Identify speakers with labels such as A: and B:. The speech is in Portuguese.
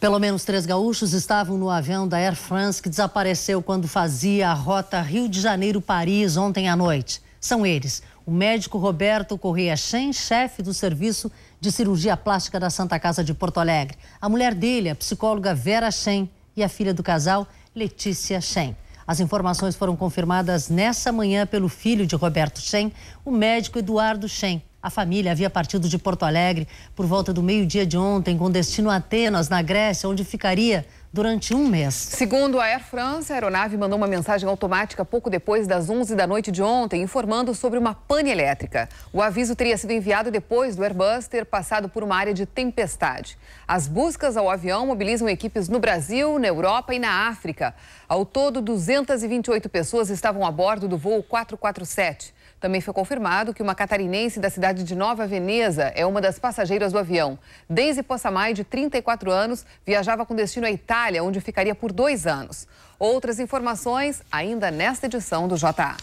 A: Pelo menos três gaúchos estavam no avião da Air France que desapareceu quando fazia a rota Rio de Janeiro-Paris ontem à noite. São eles: o médico Roberto Correia Chen, chefe do serviço de cirurgia plástica da Santa Casa de Porto Alegre. A mulher dele, a psicóloga Vera Chen, e a filha do casal, Letícia Chen. As informações foram confirmadas nessa manhã pelo filho de Roberto Chen, o médico Eduardo Chen. A família havia partido de Porto Alegre por volta do meio-dia de ontem, com destino a Atenas, na Grécia, onde ficaria durante um mês.
B: Segundo a Air France, a aeronave mandou uma mensagem automática pouco depois das 11 da noite de ontem, informando sobre uma pane elétrica. O aviso teria sido enviado depois do Airbus ter passado por uma área de tempestade. As buscas ao avião mobilizam equipes no Brasil, na Europa e na África. Ao todo, 228 pessoas estavam a bordo do voo 447. Também foi confirmado que uma catarinense da cidade de Nova Veneza é uma das passageiras do avião. Daisy Possamay, de 34 anos, viajava com destino à Itália, onde ficaria por dois anos. Outras informações ainda nesta edição do JA.